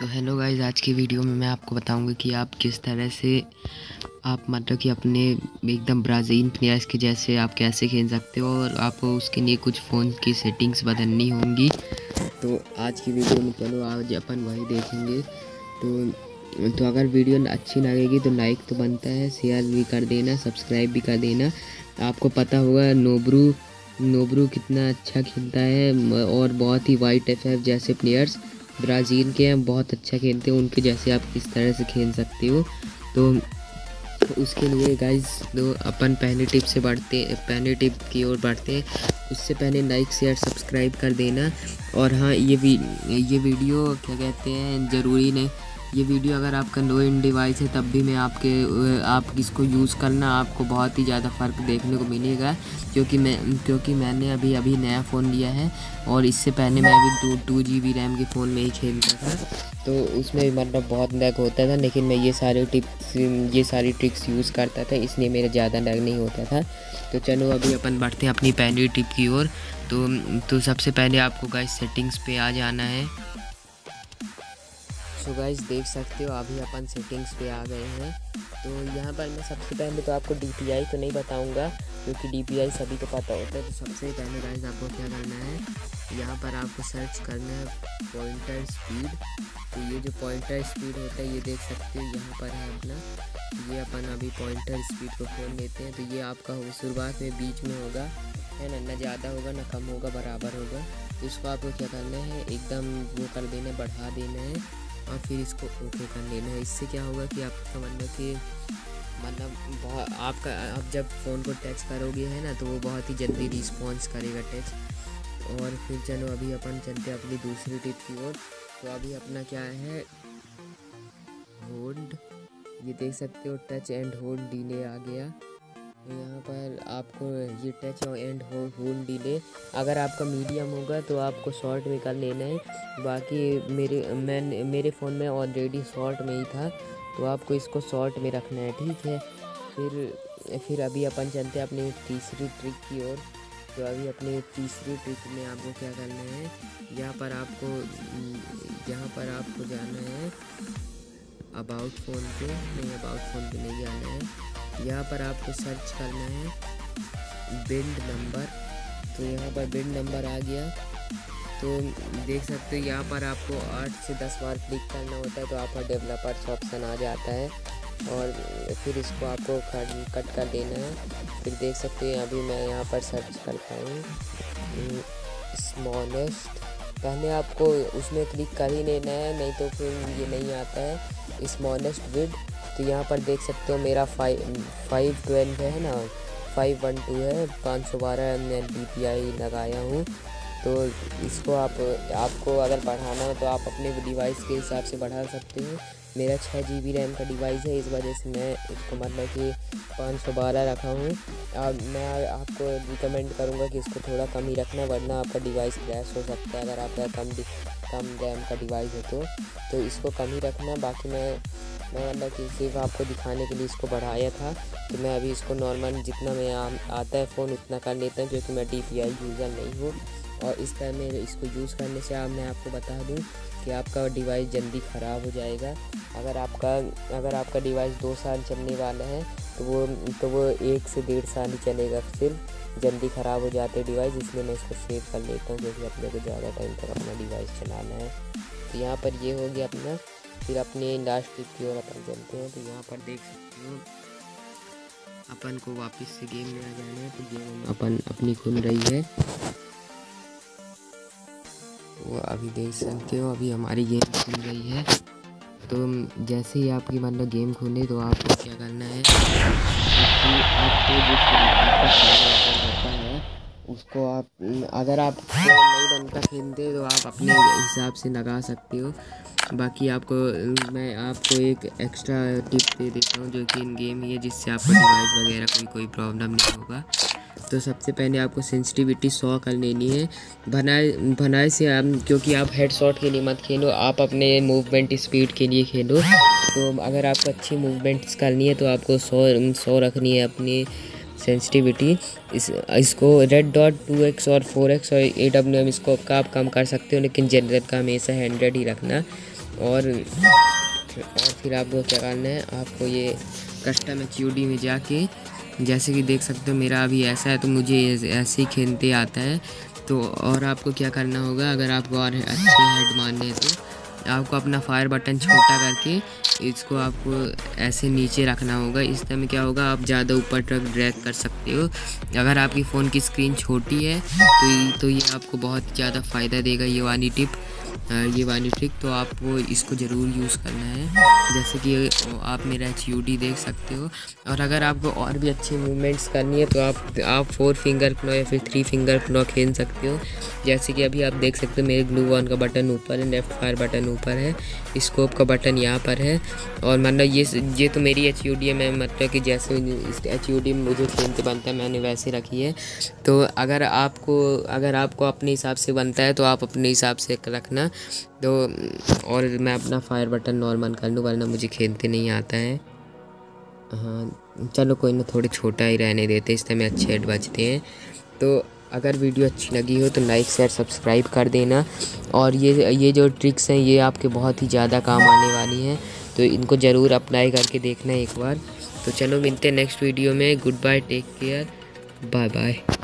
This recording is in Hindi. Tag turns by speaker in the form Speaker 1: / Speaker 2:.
Speaker 1: तो हेलो गाइज़ आज की वीडियो में मैं आपको बताऊँगा कि आप किस तरह से आप मतलब कि अपने एकदम ब्राज़ील प्लेयर्स के जैसे आप कैसे खेल सकते हो और आपको उसके लिए कुछ फ़ोन की सेटिंग्स बदलनी होंगी। तो आज की वीडियो में चलो, आज अपन वही देखेंगे। तो तो अगर वीडियो अच्छी लगेगी तो लाइक तो बनता है शेयर भी कर देना सब्सक्राइब भी कर देना। आपको पता होगा नोबरू नोबरू कितना अच्छा खेलता है और बहुत ही वाइट एफ़ जैसे प्लेयर्स ब्राज़ील के हैं, बहुत अच्छा खेलते हैं, उनके जैसे आप किस तरह से खेल सकते हो। तो उसके लिए गाइज़ तो अपन पहले टिप से बढ़ते, पहले टिप की ओर बढ़ते हैं। उससे पहले लाइक शेयर सब्सक्राइब कर देना। और हाँ ये वी, ये वीडियो क्या कहते हैं, ज़रूरी नहीं। ये वीडियो अगर आपका लो इन डिवाइस है, तब भी मैं आपके आप इसको यूज़ करना आपको बहुत ही ज़्यादा फ़र्क देखने को मिलेगा क्योंकि मैं, क्योंकि मैंने अभी अभी नया फ़ोन लिया है और इससे पहले मैं अभी two two G B RAM के फ़ोन में ही खेलता था। तो उसमें भी मतलब बहुत लैग होता था, लेकिन मैं ये सारे टिप्स, ये सारी ट्रिक्स यूज़ करता था, इसलिए मेरा ज़्यादा लैग नहीं होता था। तो चलो अभी अपन बढ़ते हैं अपनी पहली टिप की ओर। तो तो सबसे पहले आपको गाइस सेटिंग्स पे आ जाना है। सो गाइस देख सकते हो, अभी अपन सेटिंग्स पे आ गए हैं। तो यहाँ पर मैं सबसे पहले तो आपको डीपीआई तो नहीं बताऊँगा, क्योंकि डी सभी को पता होता है। तो सबसे पहले गाइस आपको क्या करना है, यहाँ पर आपको सर्च करना है पॉइंटर स्पीड तो ये जो पॉइंटर स्पीड होता है, ये देख सकते हो, यहाँ पर है अपना। ये अपन अभी पॉइंटर स्पीड को खोल लेते हैं। तो ये आपका शुरुआत में बीच में होगा, है ना? ना ज़्यादा होगा, ना कम होगा, बराबर होगा। तो इसको आपको क्या करना है, एकदम वो कर देना बढ़ा देना है। और फिर इसको ओके कर लेना है। इससे क्या होगा कि आपका मतलब कि मतलब आपका, आप जब फ़ोन को टच करोगे, है ना तो वो बहुत ही जल्दी रिस्पॉन्स करेगा टच और फिर चलो, अभी अपन चलते अपनी दूसरी टिप की ओर। तो अभी अपना क्या है? होल्ड ये देख सकते हो टच एंड होल्ड डिले आ गया। यहाँ पर आपको ये टच और एंड हो होल डिले अगर आपका मीडियम होगा तो आपको शॉर्ट में कर लेना है। बाकी मेरे, मैं, मेरे फ़ोन में ऑलरेडी शॉर्ट में ही था तो आपको इसको शॉर्ट में रखना है, ठीक है? फिर फिर अभी अपन चलते हैं अपनी तीसरी ट्रिक की ओर। तो अभी अपनी तीसरी ट्रिक में आपको क्या करना है? यहाँ पर आपको, यहाँ पर आपको जाना है। अबाउट फ़ोन पे, नहीं अबाउट फ़ोन पे नहीं जाना है। यहाँ पर आपको सर्च करना है बिल्ड नंबर। तो यहाँ पर बिल्ड नंबर आ गया। तो देख सकते हो यहाँ पर आपको आठ से दस बार क्लिक करना होता है तो आपका डेवलपर्स ऑप्शन आ जाता है। और फिर इसको आपको कट कर देना है। फिर देख सकते हैं अभी मैं यहाँ पर सर्च करता हूँ। स्मॉलेस्ट पहले आपको उसमें क्लिक कर ही लेना है, नहीं तो फिर ये नहीं आता है। स्मॉलेस्ट विड तो यहाँ पर देख सकते हो मेरा फाइव फाइव ट्वेल्व है ना? फाइव वन टू है, पाँच सौ बारह मैं डी पी आई लगाया हूँ। तो इसको आप, आपको अगर बढ़ाना हो तो आप अपने डिवाइस के हिसाब से बढ़ा सकते हो। मेरा छः जी बी रैम का डिवाइस है, इस वजह से मैं इसको मतलब कि पाँच सौ बारह रखा हूँ। अब मैं आपको रिकमेंड करूँगा कि इसको थोड़ा कम ही रखना, वरना आपका डिवाइस क्रैश हो सकता है, अगर आपका कम कम रैम का डिवाइस है तो। तो इसको कम ही रखना, बाकी मैं मैं मतलब कि सिर्फ़ आपको दिखाने के लिए इसको बढ़ाया था तो मैं अभी इसको नॉर्मल जितना मैं आता है फ़ोन उतना कर लेता हूँ क्योंकि मैं डी पी आई यूज़र नहीं हूँ। और इस तरह में इसको यूज़ करने से आप, मैं आपको बता दूँ कि आपका डिवाइस जल्दी ख़राब हो जाएगा। अगर आपका अगर आपका डिवाइस दो साल चलने वाला है तो वो तो वो एक से डेढ़ साल ही चलेगा सिर्फ़ जल्दी ख़राब हो जाते डिवाइस इसलिए मैं इसको सेव कर लेता हूँ क्योंकि अपने को ज़्यादा टाइम तक अपना डिवाइस चलाना है। तो यहाँ पर ये हो गया अपना फिर अपने ट्रिप की ओर अपन चलते हैं तो यहाँ पर देख सकते हो। अपन को वापस से गेम में आ जाना है तो गेम अपन अपनी खुल रही है। वो अभी देख सकते हो, अभी हमारी गेम खुल रही है। तो जैसे ही आपकी मतलब गेम खुले तो आपको क्या करना है तो आपको होता है उसको आप, अगर आप नहीं बनता खेलते तो आप अपने हिसाब से लगा सकते हो। बाकी आपको, मैं आपको एक एक्स्ट्रा टिप दे देता हूँ, जो कि इन गेम ही है, जिससे आपको डिवाइस वगैरह कोई कोई प्रॉब्लम नहीं होगा। तो सबसे पहले आपको सेंसिटिविटी सौ कर लेनी है। बनाए बनाए से आप, क्योंकि आप हेड शॉट के लिए मत खेलो, आप अपने मूवमेंट स्पीड के लिए खेलो। तो अगर आपको अच्छी मूवमेंट्स करनी है तो आपको सौ सौ रखनी है अपनी सेंसिटिविटी इस इसको रेड डॉट टू एक्स और फोर एक्स और ए डब्ल्यू एम इसको का आप कम कर सकते हो, लेकिन जनरल का हमेशा हंड्रेड ही रखना। और और फिर आपको क्या करना है, आपको ये कस्टम एच में जाके, जैसे कि देख सकते हो मेरा अभी ऐसा है तो मुझे ऐसे ही खेलते आता है। तो और आपको क्या करना होगा, अगर आपको और अच्छे हेड मारने हैं तो आपको अपना फायर बटन छोटा करके इसको आपको ऐसे नीचे रखना होगा। इस में क्या होगा, आप ज़्यादा ऊपर ट्रक ड्रैग कर सकते हो। अगर आपकी फ़ोन की स्क्रीन छोटी है तो तो ये आपको बहुत ज़्यादा फ़ायदा देगा, ये वाली टिप ये वाली ट्रिक तो आपको इसको ज़रूर यूज़ करना है। जैसे कि आप मेरा एचयूडी देख सकते हो। और अगर आपको और भी अच्छी मूवमेंट्स करनी है तो आप आप फोर फिंगर क्नो या फिर थ्री फिंगर क्नो खेल सकते हो। जैसे कि अभी आप देख सकते हो, मेरे ग्लू वन का बटन ऊपर है लेफ़्ट फायर बटन ऊपर है स्कोप का बटन यहाँ पर है। और मतलब ये ये तो मेरी एच यू डी है, मैं मतलब कि जैसे एच यू डी मुझे खेलते बनता है, मैंने वैसे रखी है। तो अगर आपको अगर आपको अपने हिसाब से बनता है तो आप अपने हिसाब से रखना। तो और मैं अपना फायर बटन नॉर्मल कर लूँ, वरना मुझे खेलते नहीं आता है। हाँ चलो कोई ना, थोड़े छोटा ही रहने देते इस में अच्छे हेड बचते हैं। तो अगर वीडियो अच्छी लगी हो तो लाइक शेयर सब्सक्राइब कर देना। और ये ये जो ट्रिक्स हैं, ये आपके बहुत ही ज़्यादा काम आने वाली हैं। तो इनको ज़रूर अप्लाई करके देखना एक बार। तो चलो मिलते हैं नेक्स्ट वीडियो में। Goodbye take care bye bye